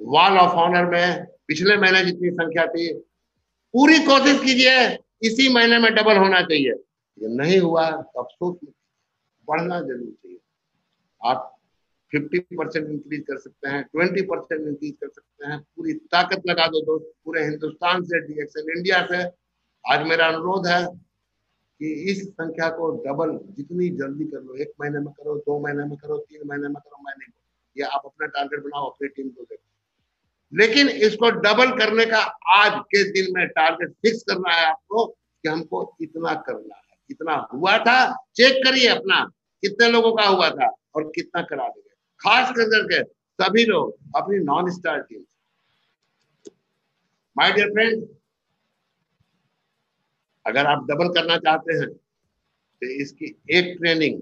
Wall of honour में, पिछले महीने जितनी संख्या थी, पूरी कोशिश कीजिए, इसी महीने में डबल होना चाहिए। ये नहीं हुआ तो अफसोस बढ़ना ज़रूर चाहिए। आप 50 परसेंट इंक्रीज कर सकते हैं 20 परसेंट इंक्रीज कर सकते हैं, पूरी ताकत लगा दो दोस्त, पूरे हिंदुस्तान से डीएक्सएल इंडिया से। आज मेरा अनुरोध है कि इस संख्या को डबल जितनी जल्दी कर लो, एक महीने में करो, दो महीने में करो, तीन महीने में करो, मैं नहीं ये आप अपना टारगेट बनाओ, अपनी टीम को देखो। लेकिन इसको डबल करने का आज के दिन में टारगेट फिक्स करना है आपको कि हमको इतना करना है। इतना हुआ था चेक करिए अपना, कितने लोगों का हुआ था और कितना करा देंगे। खास कर करके सभी लोग, अपनी non star team my dear friend अगर आप डबल करना चाहते हैं तो इसकी एक ट्रेनिंग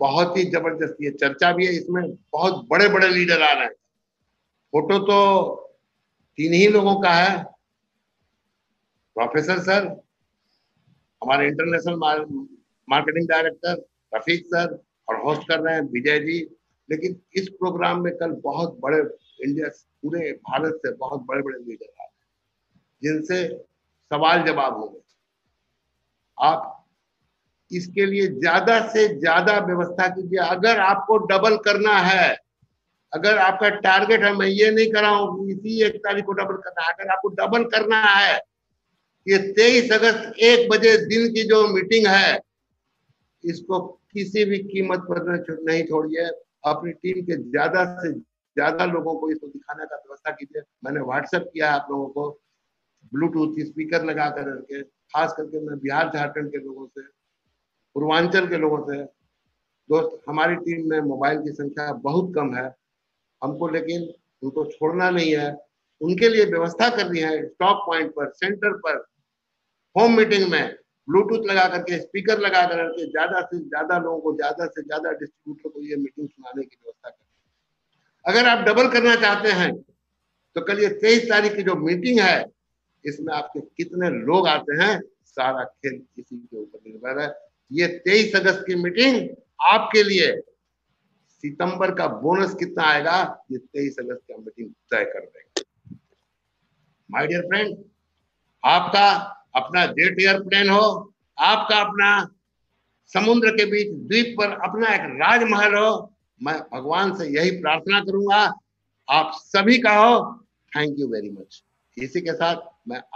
बहुत ही ज़बरदस्त, ये चर्चा भी है इसमें, बहुत बड़े बड़े लीडर आ रहे हैं। फ़ोटो तो तीन ही लोगों का है। प्रोफेसर सर हमारे international marketing director Rafiq sir और होस्ट कर रहे हैं विजय जी। लेकिन इस प्रोग्राम में कल बहुत बड़े इंडिया पूरे भारत से बहुत बड़े बड़े लीडर आ रहे हैं जिनसे सवाल जवाब होंगे आप इसके लिए ज़्यादा से ज़्यादा व्यवस्था कीजिए। अगर आपको डबल करना है अगर आपका टारगेट है, मैं ये नहीं कर रहा हूँ इसी एक तारीख को डबल करना है। अगर आपको डबल करना है, ये तेईस अगस्त एक बजे दिन की जो मीटिंग है, इसको किसी भी कीमत पर नहीं छोड़िए। अपनी टीम के ज़्यादा से ज़्यादा लोगों को इसको दिखाने का व्यवस्था कीजिए। मैंने व्हाट्सएप किया आप लोगों को ब्लूटूथ स्पीकर लगा कर करके, खास करके मैं बिहार, झारखंड के लोगों से, पूर्वांचल के लोगों से। दोस्त, हमारी टीम में मोबाइल की संख्या बहुत कम है। हमको लेकिन उनको छोड़ना नहीं है। उनके लिए व्यवस्था करनी है स्टॉक पॉइंट पर सेंटर पर होम मीटिंग में ब्लूटूथ लगा करके स्पीकर लगा करके, ज़्यादा से ज़्यादा लोगों को, ज़्यादा से ज़्यादा डिस्ट्रीब्यूटर को ये मीटिंग सुनाने की व्यवस्था करें अगर आप डबल करना चाहते हैं तो कल ये तेईस तारीख की जो मीटिंग है, इसमें आपके कितने लोग आते हैं, सारा खेल इसी के ऊपर निर्भर है। ये तेईस अगस्त की मीटिंग आपके लिए सितंबर का बोनस कितना आएगा? ये तेईस अगस्त की मीटिंग तय कर देगा। माय डियर फ्रेंड आपका अपना जेट एयरप्लेन हो, आपका अपना समुद्र के बीच द्वीप पर अपना एक राजमहल हो, मैं भगवान से यही प्रार्थना करूँगा। आप सभी का हो। थैंक यू वेरी मच इसी के साथ मैं आप